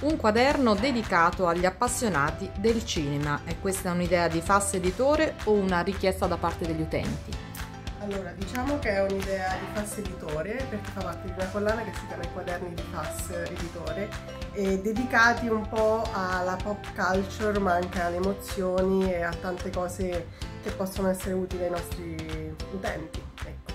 un quaderno dedicato agli appassionati del cinema. E questa è un'idea di FAS Editore o una richiesta da parte degli utenti? Allora, diciamo che è un'idea di FAS Editore, perché fa parte di una collana che si chiama I quaderni di FAS Editore, e dedicati un po' alla pop culture, ma anche alle emozioni e a tante cose che possono essere utili ai nostri utenti. Ecco.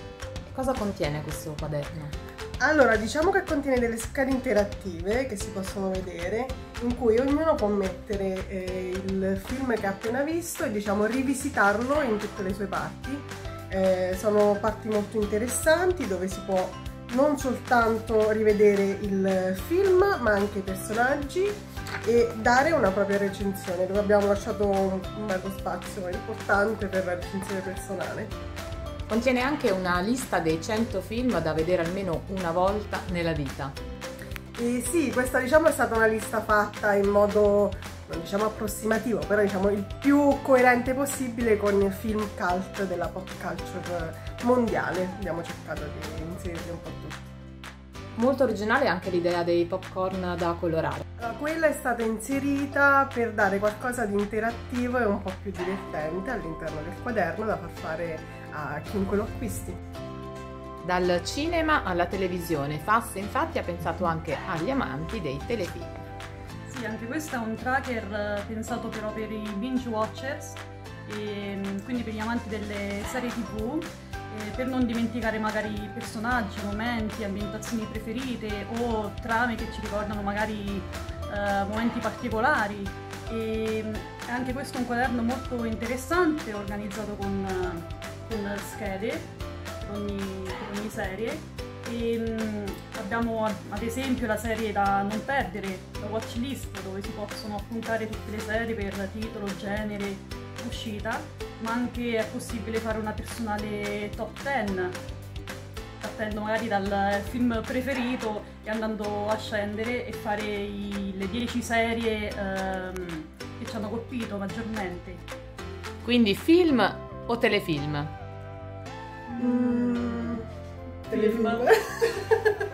Cosa contiene questo quaderno? Allora, diciamo che contiene delle schede interattive che si possono vedere, in cui ognuno può mettere eh, il film che ha appena visto e diciamo rivisitarlo in tutte le sue parti eh, sono parti molto interessanti dove si può non soltanto rivedere il film ma anche i personaggi e dare una propria recensione dove abbiamo lasciato un bello spazio importante per la recensione personale. Contiene anche una lista dei 100 film da vedere almeno una volta nella vita. E sì, questa diciamo è stata una lista fatta in modo non diciamo approssimativo, però diciamo il più coerente possibile con il film cult della pop culture mondiale. Abbiamo cercato di inserirli un po' tutti. Molto originale anche l'idea dei popcorn da colorare. Uh, quella è stata inserita per dare qualcosa di interattivo e un po' più divertente all'interno del quaderno da far fare a chiunque lo acquisti. Dal cinema alla televisione, FAS infatti ha pensato anche agli amanti dei telefilm. Sì, anche questo è un tracker eh, pensato però per i binge watchers, e, mm, quindi per gli amanti delle serie tv, per non dimenticare magari personaggi, momenti, ambientazioni preferite o trame che ci ricordano magari eh, momenti particolari. E mm, anche questo è un quaderno molto interessante, organizzato con, con schede per ogni, per ogni serie e, um, abbiamo ad esempio la serie da non perdere, la watchlist, dove si possono appuntare tutte le serie per titolo, genere, uscita, ma anche è possibile fare una personale top 10, partendo magari dal film preferito e andando a scendere e fare i, le 10 serie um, che ci hanno colpito maggiormente. Quindi film o telefilm? Mm. Telefilm.